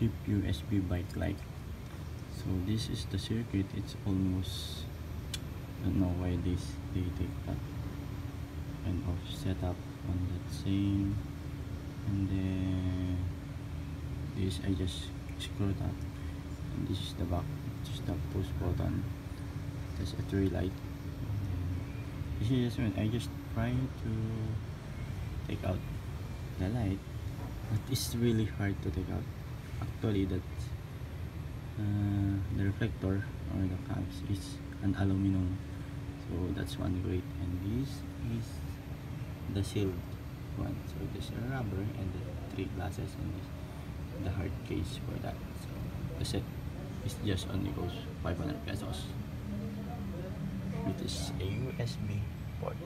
cheap USB bike light so this is the circuit. It's almost I don't know why this they take that kind of setup on that same. And then this I just screw that and this is the back just the push button. There's a three light. This is when I just try to take out the light but it's really hard to take out actually that uh, the reflector or the caps is an aluminum. So that's one great. And this is the sealed one. So there's a rubber and the three glasses and this the hard case for that. So the set is just only goes 500 pesos. It is a USB port